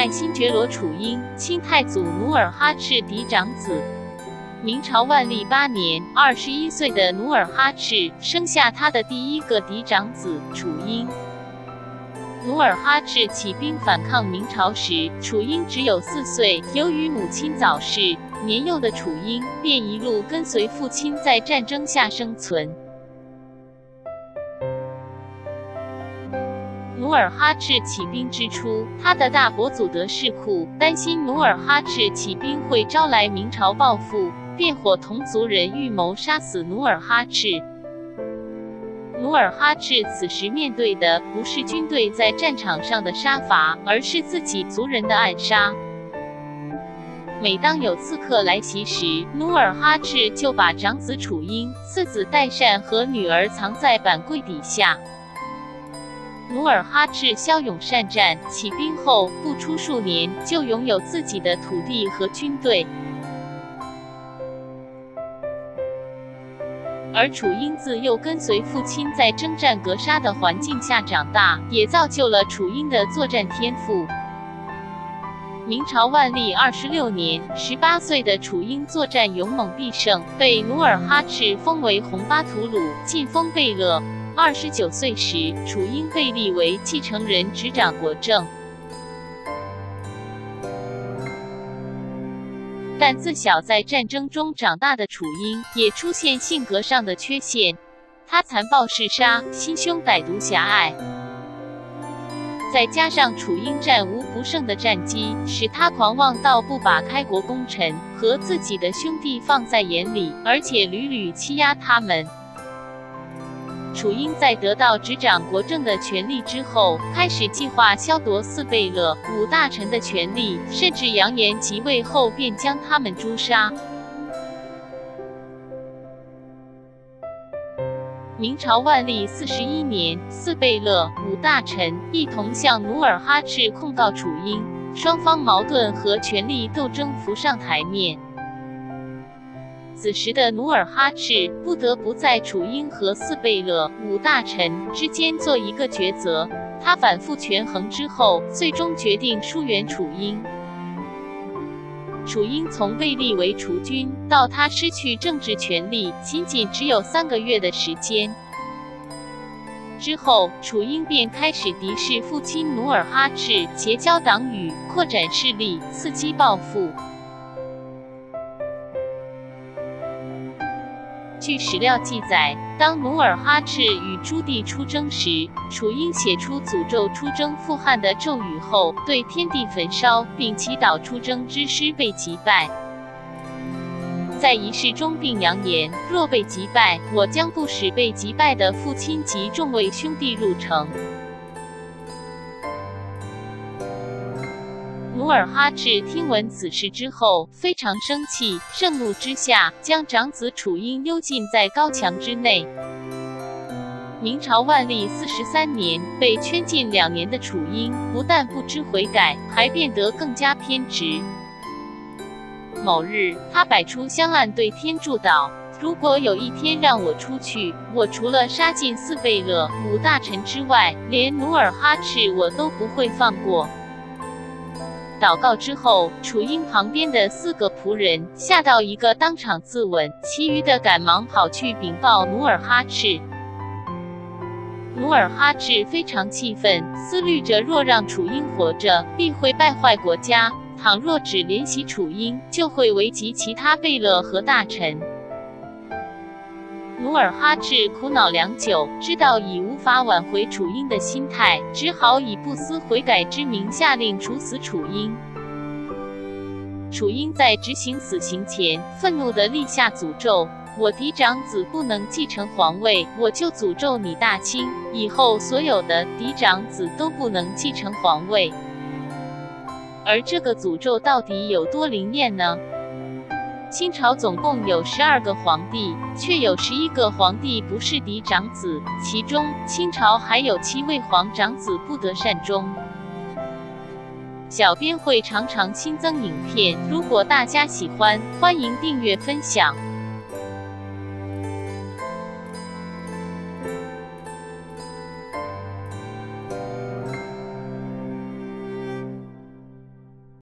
爱新觉罗楚英，清太祖努尔哈赤嫡长子。明朝万历八年，二十一岁的努尔哈赤生下他的第一个嫡长子楚英。努尔哈赤起兵反抗明朝时，楚英只有四岁。由于母亲早逝，年幼的楚英便一路跟随父亲在战争下生存。努尔哈赤起兵之初，他的大伯祖德世库担心努尔哈赤起兵会招来明朝报复，便伙同族人预谋杀死努尔哈赤。努尔哈赤此时面对的不是军队在战场上的杀伐，而是自己族人的暗杀。每当有刺客来袭时，努尔哈赤就把长子楚英、次子代善和女儿藏在板柜底下。努尔哈赤骁勇善战，起兵后不出数年就拥有自己的土地和军队。而楚英自又跟随父亲在征战格杀的环境下长大，也造就了楚英的作战天赋。明朝万历二十六年，十八岁的楚英作战勇猛必胜，被努尔哈赤封为红巴图鲁，晋封贝勒。二十九岁时，楚英被立为继承人，执掌国政。但自小在战争中长大的楚英，也出现性格上的缺陷。他残暴嗜杀，心胸歹毒狭隘。再加上楚英战无不胜的战绩，使他狂妄到不把开国功臣和自己的兄弟放在眼里，而且屡屡欺压他们。楚英在得到执掌国政的权力之后，开始计划削夺四贝勒、五大臣的权力，甚至扬言即位后便将他们诛杀。明朝万历四十一年，四贝勒、五大臣一同向努尔哈赤控告楚英，双方矛盾和权力斗争浮上台面。此时的努尔哈赤不得不在楚英和四贝勒、五大臣之间做一个抉择。他反复权衡之后，最终决定疏远楚英。楚英从被立为储君到他失去政治权力，仅仅只有三个月的时间。之后，楚英便开始敌视父亲努尔哈赤，结交党羽，扩展势力，伺机报复。据史料记载，当努尔哈赤与朱棣出征时，楚英写出诅咒出征富汉的咒语后，对天地焚烧，并祈祷出征之师被击败。在仪式中并扬言，若被击败，我将不使被击败的父亲及众位兄弟入城。努尔哈赤听闻此事之后，非常生气，盛怒之下，将长子楚英幽禁在高墙之内。明朝万历四十三年，被圈禁两年的楚英，不但不知悔改，还变得更加偏执。某日，他摆出香案，对天祝祷：“如果有一天让我出去，我除了杀尽四贝勒、五大臣之外，连努尔哈赤我都不会放过。”祷告之后，楚英旁边的四个仆人吓到一个当场自刎，其余的赶忙跑去禀报努尔哈赤。努尔哈赤非常气愤，思虑着若让楚英活着，必会败坏国家；倘若只怜惜楚英，就会危及其他贝勒和大臣。努尔哈赤苦恼良久，知道已无法挽回楚英的心态，只好以不思悔改之名下令处死楚英。楚英在执行死刑前，愤怒地立下诅咒：“我嫡长子不能继承皇位，我就诅咒你大清，以后所有的嫡长子都不能继承皇位。”而这个诅咒到底有多灵验呢？清朝总共有十二个皇帝，却有十一个皇帝不是嫡长子，其中清朝还有七位皇长子不得善终。小编会常常新增影片，如果大家喜欢，欢迎订阅分享。